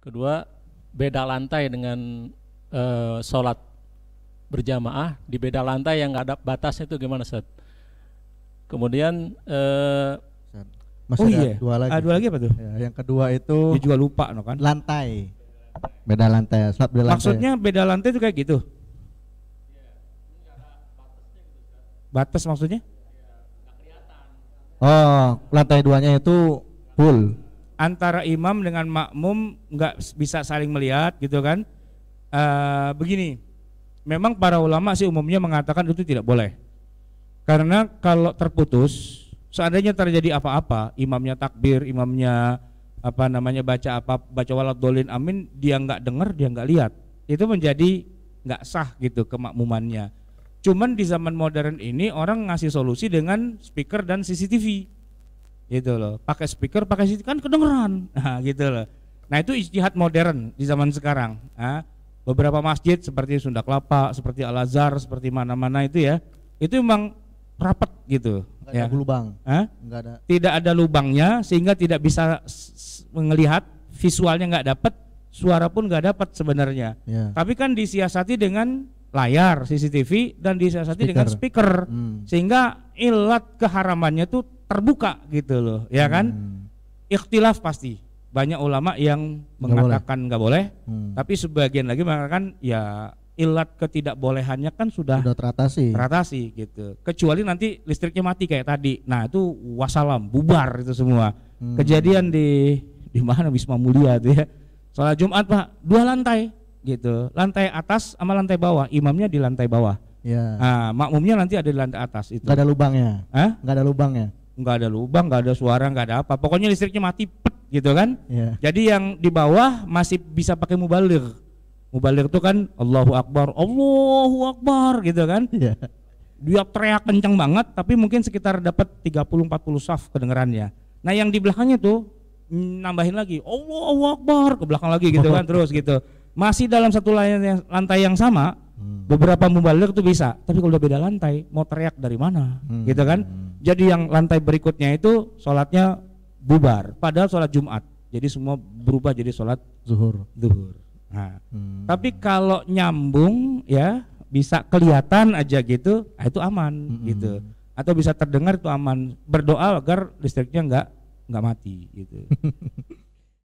Kedua, beda lantai dengan eh, sholat berjamaah di beda lantai yang nggak ada batasnya itu gimana Ustaz? Kemudian eh, Masih oh ada iya. dua lagi. Ah, dua lagi apa tuh? Ya, yang kedua itu Dia juga lupa no kan. lantai. Beda lantai, sholat beda lantai. Maksudnya beda lantai itu kayak gitu. Batas maksudnya? Oh, lantai duanya itu full. Antara imam dengan makmum nggak bisa saling melihat gitu kan? Eh, begini, memang para ulama sih umumnya mengatakan itu tidak boleh. Karena kalau terputus, seandainya terjadi apa-apa, imamnya takbir, imamnya apa namanya baca apa baca waladolin amin, dia nggak dengar, dia nggak lihat, itu menjadi nggak sah gitu kemakmumannya. Cuman di zaman modern ini orang ngasih solusi dengan speaker dan CCTV, gitu loh. Pakai speaker, pakai CCTV kan kedengeran, nah, gitu loh. Nah itu ijtihad modern di zaman sekarang. Nah, beberapa masjid seperti Sunda Kelapa, seperti Al Azhar, seperti mana-mana itu ya, itu memang rapat gitu. Enggak Ya. ada lubang. Hah? Enggak ada. Tidak ada lubangnya sehingga tidak bisa melihat visualnya nggak dapat, suara pun nggak dapat sebenarnya. Ya. Tapi kan disiasati dengan layar CCTV dan disiasati dengan speaker Hmm. sehingga ilat keharamannya tuh terbuka gitu loh, ya kan? Hmm. Ikhtilaf pasti. Banyak ulama yang Nggak mengatakan nggak boleh, Hmm. tapi sebagian lagi mengatakan ya ilat ketidakbolehannya kan sudah Sudah teratasi. teratasi gitu. Kecuali nanti listriknya mati kayak tadi. Nah, itu wassalam, bubar itu semua. Hmm. Kejadian di di mana Wisma Mulia tuh ya. Sholat Jumat Pak, dua lantai gitu. Lantai atas sama lantai bawah, imamnya di lantai bawah. Ya. Nah, makmumnya nanti ada di lantai atas itu. Enggak ada lubangnya. Hah? Enggak ada lubangnya. Nggak ada lubang, nggak ada suara, nggak ada apa. Pokoknya listriknya mati pet gitu kan. Ya. Jadi yang di bawah masih bisa pakai mubalir. Mubalir itu kan Allahu Akbar, Allahu Akbar gitu kan. Ya. Dia teriak kencang banget tapi mungkin sekitar dapat 30 40 saf kedengarannya. Nah, yang di belakangnya tuh nambahin lagi Allahu Akbar ke belakang lagi gitu kan terus gitu. Masih dalam satu lantai yang, lantai yang sama, Hmm. beberapa mubalir tuh bisa. Tapi kalau udah beda lantai, mau teriak dari mana? Hmm. Gitu kan? Jadi yang lantai berikutnya itu sholatnya bubar, padahal sholat Jumat. Jadi semua berubah jadi sholat Zuhur. zuhur. Nah, Hmm. tapi kalau nyambung ya bisa kelihatan aja gitu, ah, itu aman Mm-mm. gitu. Atau bisa terdengar itu aman. Berdoa agar listriknya nggak nggak mati gitu.